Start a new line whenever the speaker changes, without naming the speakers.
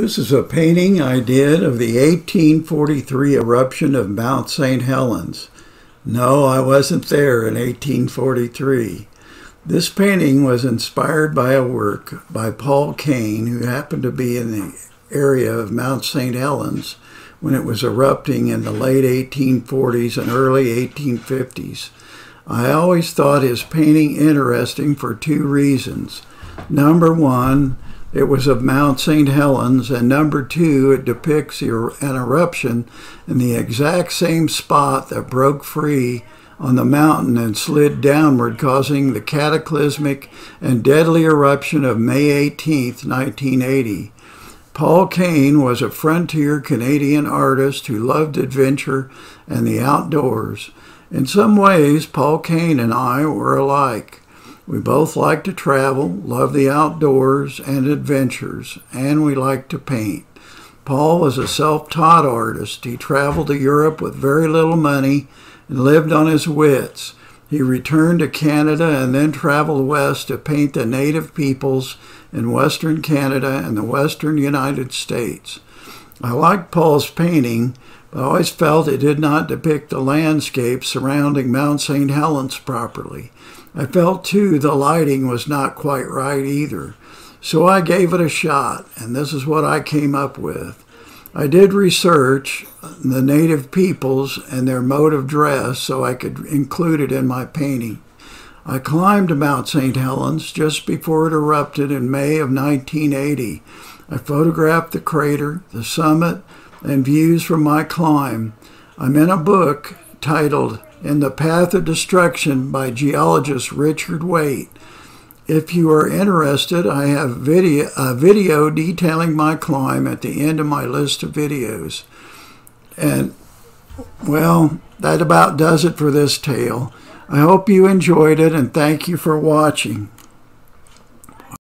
This is a painting I did of the 1843 eruption of Mount St. Helens. No, I wasn't there in 1843. This painting was inspired by a work by Paul Kane, who happened to be in the area of Mount St. Helens when it was erupting in the late 1840s and early 1850s. I always thought his painting interesting for two reasons. Number one, it was of Mount St. Helens, and number two, it depicts er, an eruption in the exact same spot that broke free on the mountain and slid downward, causing the cataclysmic and deadly eruption of May 18, 1980. Paul Kane was a frontier Canadian artist who loved adventure and the outdoors. In some ways, Paul Kane and I were alike. We both like to travel, love the outdoors and adventures, and we like to paint. Paul was a self taught artist. He traveled to Europe with very little money and lived on his wits. He returned to Canada and then traveled west to paint the native peoples in western Canada and the western United States. I liked Paul's painting, but I always felt it did not depict the landscape surrounding Mount St. Helens properly. I felt too the lighting was not quite right either. So I gave it a shot, and this is what I came up with. I did research the native peoples and their mode of dress so I could include it in my painting. I climbed Mount St. Helens just before it erupted in May of 1980. I photographed the crater, the summit, and views from my climb. I'm in a book titled in the Path of Destruction by geologist Richard Waitt. If you are interested, I have video, a video detailing my climb at the end of my list of videos. And, well, that about does it for this tale. I hope you enjoyed it and thank you for watching.